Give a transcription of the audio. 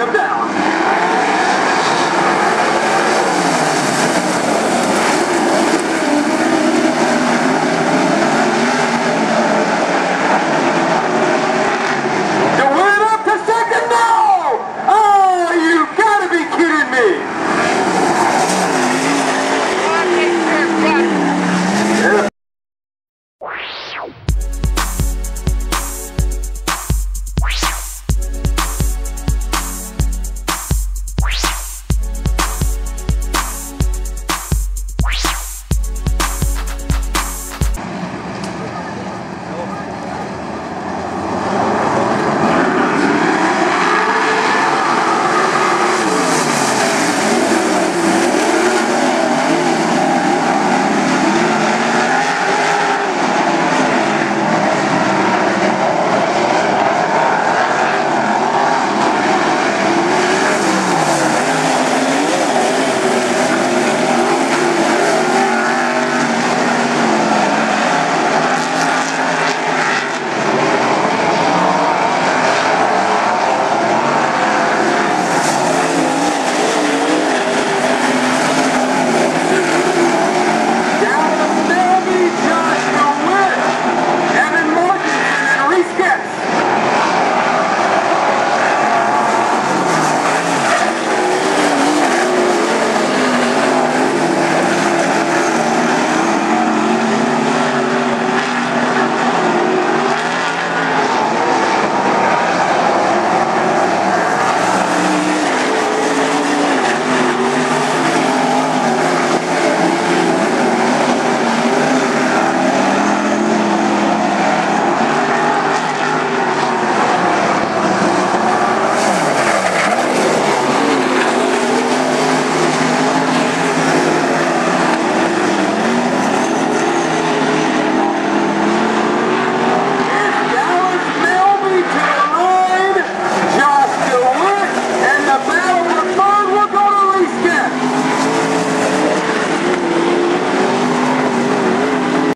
him down.